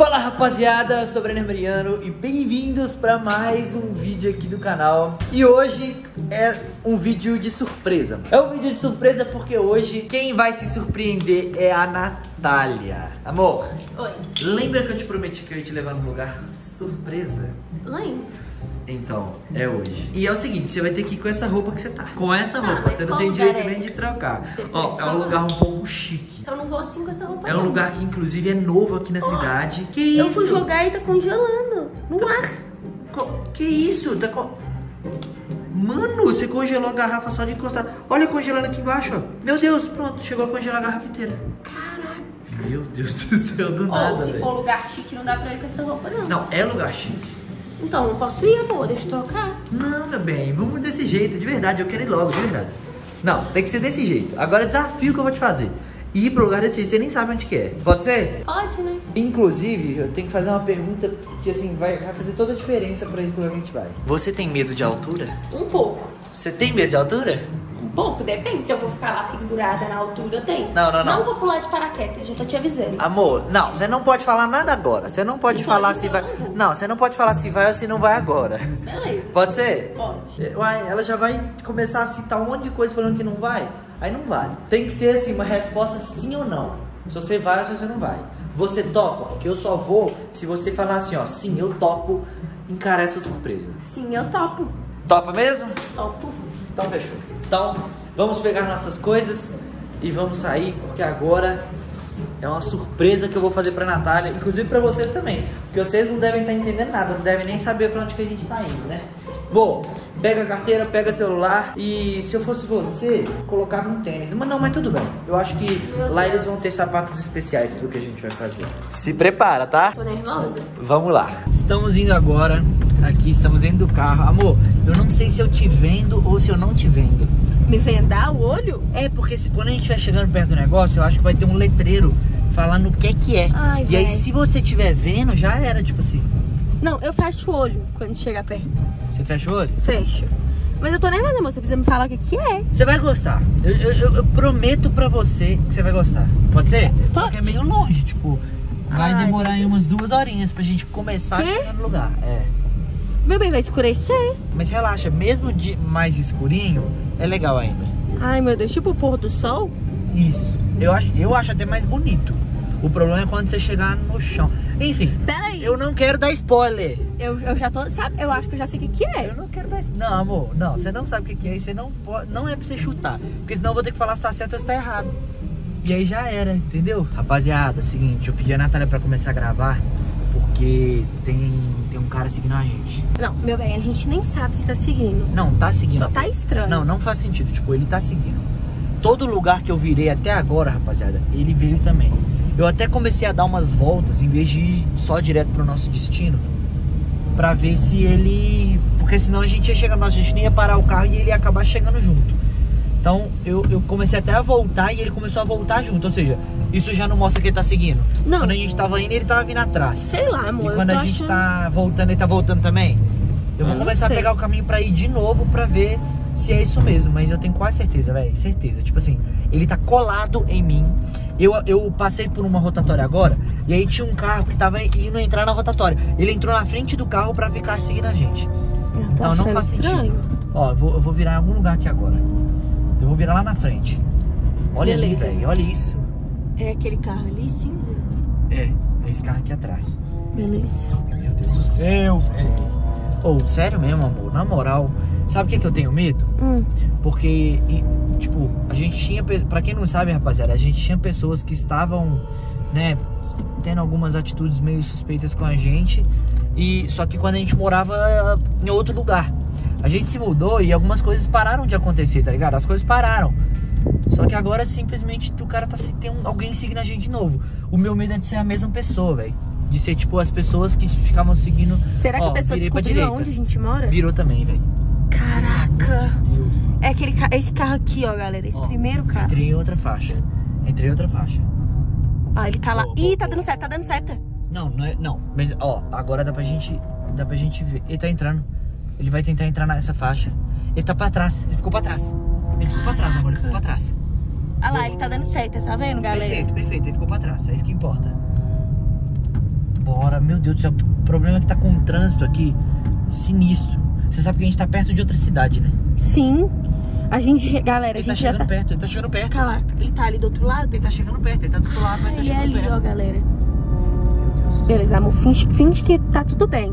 Fala rapaziada, eu sou o Brenner Mariano e bem-vindos para mais um vídeo aqui do canal. E hoje é um vídeo de surpresa. É um vídeo de surpresa porque hoje quem vai se surpreender é a Natália. Amor, Oi. lembra que eu te prometi que eu ia te levar num lugar surpresa? Lembro. Então, é hoje. E é o seguinte, você vai ter que ir com essa roupa que você tá. Com essa Tá, roupa, você não tem direito é? nem de trocar. Você Ó, é um lugar um pouco chique. Eu não vou assim com essa roupa. É um não. lugar que inclusive é novo aqui na cidade. Que isso? Eu fui jogar e tá congelando. No ar. Co- Que isso? Tá co- Mano, você congelou a garrafa só de encostar. Olha congelando aqui embaixo, ó. Meu Deus, pronto, chegou a congelar a garrafa inteira. Caraca. Meu Deus do céu, do Ou nada, se velho. for lugar chique, não dá pra ir com essa roupa, não. Não, é lugar chique. Então, não posso ir, amor. Deixa eu trocar. Não, meu bem, vamos desse jeito, de verdade, eu quero ir logo, de verdade. Não, tem que ser desse jeito. Agora desafio que eu vou te fazer. Ir pro lugar desse jeito, você nem sabe onde que é. Pode ser? Pode, né? Inclusive, eu tenho que fazer uma pergunta que assim vai, vai fazer toda a diferença pra esse lugar que a gente vai. Você tem medo de altura? Um pouco. Você tem medo de altura? Pouco, depende. Se eu vou ficar lá pendurada na altura, eu tenho. Não, não, não. Não vou pular de paraquedas, já tô te avisando. Amor, não, você não pode falar nada agora. Você não pode Não falar pode, se não. vai. Não, você não pode falar se vai ou se não vai agora. Beleza. Pode ser? Pode. Uai, ela já vai começar a citar um monte de coisa falando que não vai. Aí não vale. Tem que ser assim, uma resposta sim ou não. Se você vai ou se você não vai. Você topa? Que eu só vou se você falar assim, ó, sim, eu topo encarar essa surpresa. Sim, eu topo. Topa mesmo? Topo. Então fechou. Então, vamos pegar nossas coisas e vamos sair, porque agora é uma surpresa que eu vou fazer pra Natália, inclusive pra vocês também. Porque vocês não devem estar entendendo nada, não devem nem saber pra onde que a gente tá indo, né? Bom, pega a carteira, pega celular e se eu fosse você, colocava um tênis. Mas não, mas tudo bem. Eu acho que Meu lá Deus. eles vão ter sapatos especiais pro que a gente vai fazer. Se prepara, tá? Tô nervosa. Vamos lá. Estamos indo agora. Aqui estamos dentro do carro. Amor, eu não sei se eu te vendo ou se eu não te vendo. Me vendar o olho? É, porque se, quando a gente vai chegando perto do negócio, eu acho que vai ter um letreiro falando o que é que é. Ai, e aí, se você estiver vendo, já era, tipo assim. Não, eu fecho o olho quando chegar perto. Você fecha o olho? Fecho. Mas eu tô nervosa, amor. Você precisa me falar o que que é. Você vai gostar. Eu, eu- eu- prometo pra você que você vai gostar. Pode ser? Só Pode. que é meio longe, tipo. Vai Ai, demorar aí umas duas horinhas pra gente começar a chegar no lugar. É. Meu bem, vai escurecer. Mas relaxa, mesmo de mais escurinho, é legal ainda. Ai, meu Deus. Tipo o pôr do sol? Isso. Eu acho, eu acho até mais bonito. O problema é quando você chegar no chão. Enfim, Peraí. eu não quero dar spoiler. Eu, eu já tô... Sabe? Eu acho que eu já sei o que que é. Eu não quero dar. Não, amor, não, você não sabe o que que é e você não pode. Não é pra você chutar. Porque senão eu vou ter que falar se tá certo ou se tá errado. E aí já era, entendeu? Rapaziada, seguinte, eu pedi a Natália pra começar a gravar porque tem, tem um cara seguindo a gente. Não, meu bem, a gente nem sabe se tá seguindo. Não, tá seguindo. Só tá estranho. Não, não faz sentido. Tipo, ele tá seguindo. Todo lugar que eu virei até agora, rapaziada, ele veio também. Eu até comecei a dar umas voltas em vez de ir só direto pro nosso destino. Pra ver se ele. Porque senão a gente ia chegar no nosso destino, ia parar o carro e ele ia acabar chegando junto. Então eu, eu comecei até a voltar e ele começou a voltar junto. Ou seja, isso já não mostra que ele tá seguindo. Não. Quando a gente tava indo, ele tava vindo atrás. Sei lá, amor. E quando eu a tô gente achando... tá voltando, ele tá voltando também? Eu vou Eu começar a pegar o caminho pra ir de novo pra ver se é isso mesmo. Mas eu tenho quase certeza, velho. Certeza. Tipo assim, ele tá colado em mim. Eu, eu passei por uma rotatória agora e aí tinha um carro que tava indo entrar na rotatória. Ele entrou na frente do carro pra ficar seguindo a gente. Eu Então não achando faz estranho. sentido. Ó, eu vou, eu vou virar em algum lugar aqui agora. Vou virar lá na frente. Olha Beleza. ali, velho. Olha isso. É aquele carro ali, cinza? É, é esse carro aqui atrás. Beleza. Meu Deus do céu, velho. Ô, sério mesmo, amor, na moral. Sabe o que, que eu tenho medo? Hum. Porque, tipo, a gente tinha. Pra quem não sabe, rapaziada, a gente tinha pessoas que estavam, né, tendo algumas atitudes meio suspeitas com a gente. E só que quando a gente morava em outro lugar. A gente se mudou e algumas coisas pararam de acontecer, tá ligado? As coisas pararam. Só que agora simplesmente o cara tá se tem um- alguém seguindo a gente de novo. O meu medo é de ser a mesma pessoa, velho. De ser tipo as pessoas que ficavam seguindo. Será que Ó, a pessoa descobriu onde a gente mora? Virou também, velho. Caraca. Deus. É aquele ca... esse carro aqui, ó, galera. Esse Ó, primeiro carro. Entrei em outra faixa. Entrei em outra faixa. Ó, ele tá lá. Ó, Ih, tá dando seta, tá dando seta. Não, não é. Não. Mas, ó, agora dá pra gente. Dá pra gente ver. Ele tá entrando. Ele vai tentar entrar nessa faixa. Ele tá pra trás. Ele ficou pra trás. Ele ficou pra trás, amor. Ele ficou pra trás. Olha lá, ele tá dando seta, tá vendo, galera? Perfeito, perfeito. Ele ficou pra trás. É isso que importa. Cara, meu Deus do céu, o problema é que tá com um trânsito aqui sinistro. Você sabe que a gente tá perto de outra cidade, né? Sim. A gente, galera, a Ele tá gente já chegando tá. perto, ele tá chegando perto. Ele tá ali do outro lado? Ele tá chegando perto, ele tá do outro lado, mas tá Ele é chegando ali, perto. ó, galera. Beleza, amor, finge, finge que tá tudo bem.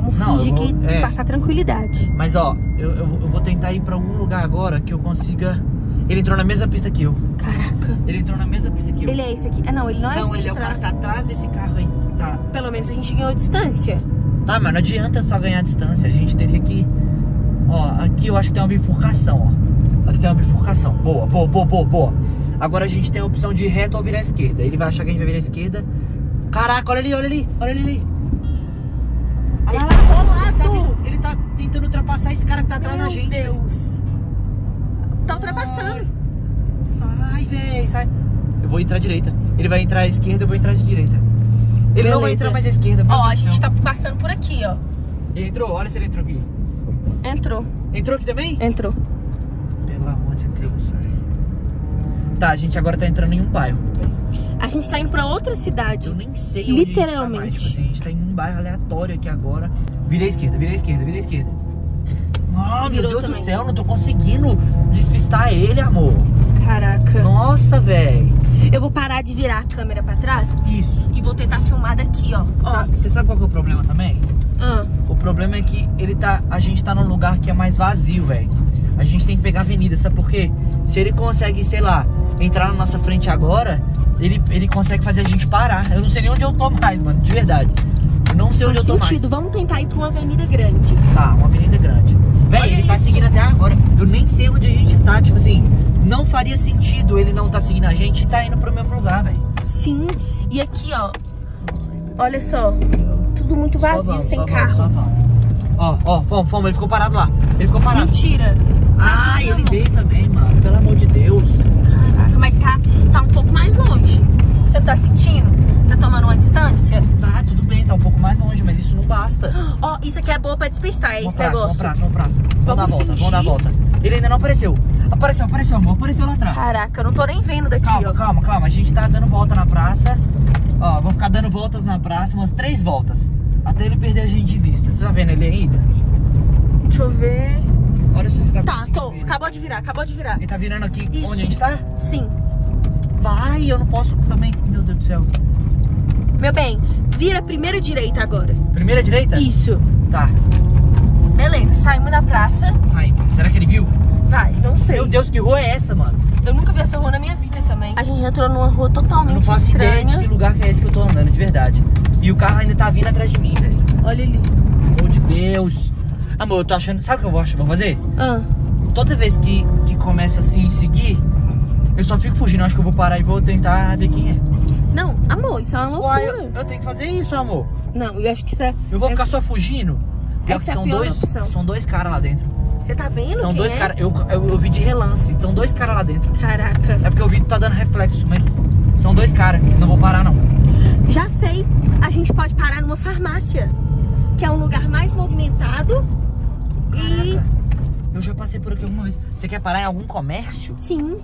Vamos Não, fingir vou- que é. passar tranquilidade. Mas ó, eu, eu, eu vou tentar ir pra algum lugar agora que eu consiga. Ele entrou na mesma pista que eu. Caraca. Ele entrou na mesma pista que eu. Ele é esse aqui. Ah, não, ele não é Não, esse ele é o cara que tá atrás desse carro aí. Tá. Pelo menos a gente ganhou distância. Tá, mas não adianta só ganhar distância. A gente teria que. Ó, aqui eu acho que tem uma bifurcação, ó. Aqui tem uma bifurcação. Boa, boa, boa, boa, boa. Agora a gente tem a opção de reto ou virar à esquerda. Ele vai achar que a gente vai virar à esquerda. Caraca, olha ali, olha ali, olha ali. Olha lá, tá lá, ele tá, vindo- ele tá tentando ultrapassar esse cara que tá atrás da Meu gente. Deus. Tá ultrapassando. Sai, véi, sai. Eu vou entrar à direita. Ele vai entrar à esquerda, eu vou entrar à direita. Ele não vai Beleza. entrar mais à esquerda. meu Ó, a gente tá passando por aqui, ó. Ele entrou, olha se ele entrou aqui. Entrou, Entrou aqui também? entrou. Pelo amor de Deus. Tá, a gente agora tá entrando em um bairro. A gente tá indo pra outra cidade. Eu nem sei onde a gente tá mais. Literalmente. Tipo assim, a gente tá em um bairro aleatório aqui agora. Virei à esquerda, virei à esquerda, virei à esquerda. Ah, meu Deus do também. céu, não tô conseguindo despistar ele, amor. Caraca. Nossa, velho. Eu vou parar de virar a câmera pra trás Isso. e vou tentar filmar daqui, ó. Ó. Você sabe qual que é o problema também? Ah, O problema é que ele tá, a gente tá num lugar que é mais vazio, velho. A gente tem que pegar a avenida, sabe por quê? Se ele consegue, sei lá, entrar na nossa frente agora, ele, ele consegue fazer a gente parar. Eu não sei nem onde eu tô mais, mano, de verdade. Eu não sei onde faz eu tô sentido. Vamos tentar ir pra uma avenida grande. mais. Tá, uma avenida grande. Olha ele tá isso. seguindo até agora. Eu nem sei onde a gente tá, tipo assim, não faria sentido ele não tá seguindo a gente e tá indo pro mesmo lugar, velho. Sim. E aqui, ó. Olha só. Tudo muito vazio, vamos, sem carro. Vamos, vamos. Ó, ó, fomos, fomos, ele ficou parado lá. Ele ficou parado. Mentira. Ah, Tá, ele veio também, mano. Pelo amor de Deus. Mas tá, tá um pouco mais longe. Você não tá sentindo? Tá tomando uma distância? Tá, tudo bem, tá um pouco mais longe, mas isso não basta. Ó, isso aqui é boa pra despistar, é Vamos esse praça, vamos negócio. praça, vamos praça. Vamos, dar a volta, vamos dar a volta. Ele ainda não apareceu. Apareceu, apareceu, amor, apareceu lá atrás. Caraca, eu não tô nem vendo daqui, Calma, ó. calma, calma. A gente tá dando volta na praça. Ó, vou ficar dando voltas na praça, umas três voltas. Até ele perder a gente de vista. Você tá vendo ele ainda? Deixa eu ver. Virar, acabou de virar. Ele tá virando aqui Isso. onde a gente tá? Sim. Vai, eu não posso também. Meu Deus do céu. Meu bem, vira primeira direita agora. Primeira direita? Isso. Tá, Beleza, saímos da praça. saímos. Será que ele viu? Vai, não sei. Meu Deus, que rua é essa, mano? Eu nunca vi essa rua na minha vida também. A gente entrou numa rua totalmente não faço ideia estranha. de que lugar que é esse que eu tô andando, de verdade. E o carro ainda tá vindo atrás de mim, velho. Olha ali. Amor de Deus. Amor, eu tô achando. Sabe o que eu vou, vou fazer? Ah, Toda vez que, que começa assim seguir, eu só fico fugindo. Acho que eu vou parar e vou tentar ver quem é. não, amor, isso é uma loucura. Uai, eu, eu tenho que fazer isso, amor. Não, eu acho que isso é. Eu vou ficar essa- só fugindo. Pior essa é a são dois, opção. são dois caras lá dentro. Você tá vendo? São dois é? caras. Eu, eu, eu vi de relance. São dois caras lá dentro. Caraca. É porque o vídeo tá dando reflexo, mas são dois caras. Não vou parar, não. Já sei. A gente pode parar numa farmácia. Que é um lugar mais movimentado. E. Eu já passei por aqui alguma vez. Você quer parar em algum comércio? Sim.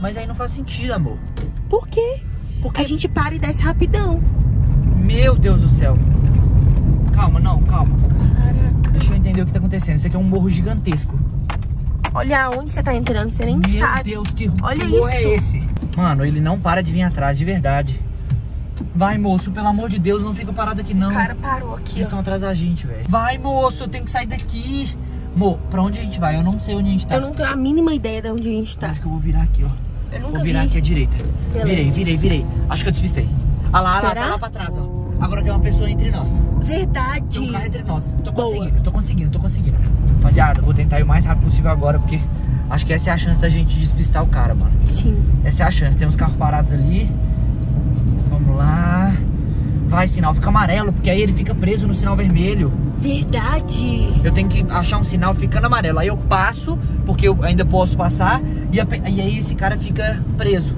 Mas aí não faz sentido, amor. Por quê? Porque A gente para e desce rapidão. Meu Deus do céu. Calma, não, calma. Caraca. Deixa eu entender o que tá acontecendo. Isso aqui é um morro gigantesco. Olha aonde você tá entrando, você nem Meu sabe. Deus, que, Olha que morro é isso. esse? Mano, ele não para de vir atrás, de verdade. Vai, moço, pelo amor de Deus, não fica parado aqui, não. O cara parou aqui, Eles ó. estão atrás da gente, velho. Vai, moço, eu tenho que sair daqui. Mo, pra onde a gente vai? Eu não sei onde a gente tá. Eu não tenho a mínima ideia de onde a gente tá. Acho que eu vou virar aqui, ó. Eu nunca Vou virar vi. aqui à direita. Beleza. Virei, virei, virei. Acho que eu despistei. Ah lá, ah lá, tá lá pra trás, ó. Agora tem uma pessoa entre nós. Verdade. Tem um carro entre nós. Tô Boa. conseguindo, tô conseguindo, tô conseguindo. Rapaziada, vou tentar ir o mais rápido possível agora, porque acho que essa é a chance da gente despistar o cara, mano. Sim. Essa é a chance. Tem uns carros parados ali. Vamos lá. Vai, sinal, fica amarelo, porque aí ele fica preso no sinal vermelho. Verdade. Eu tenho que achar um sinal ficando amarelo. Aí eu passo, porque eu ainda posso passar, e, a e aí esse cara fica preso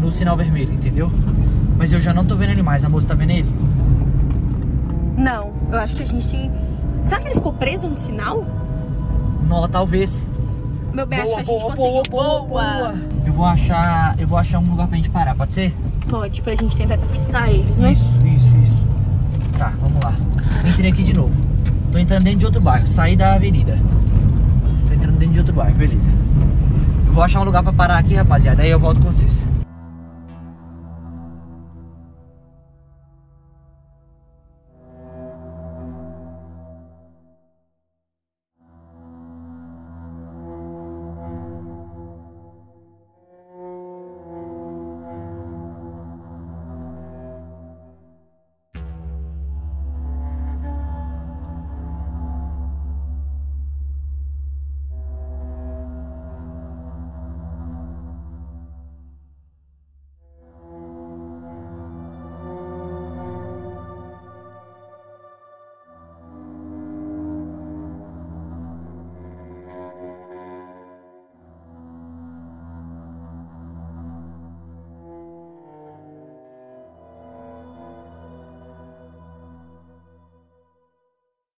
no sinal vermelho, entendeu? Mas eu já não tô vendo ele mais. A moça tá vendo ele? Não, eu acho que a gente. Será que ele ficou preso no sinal? Não, talvez. Meu bem, acho que a gente boa, conseguiu. boa, boa, boa. Eu vou achar. Eu vou achar um lugar pra gente parar, pode ser? Pode, pra gente tentar despistar eles, né? Isso, isso, isso. Entrando dentro de outro bairro. Saí da avenida. Tô entrando dentro de outro bairro, beleza. Eu vou achar um lugar pra parar aqui, rapaziada. Aí eu volto com vocês.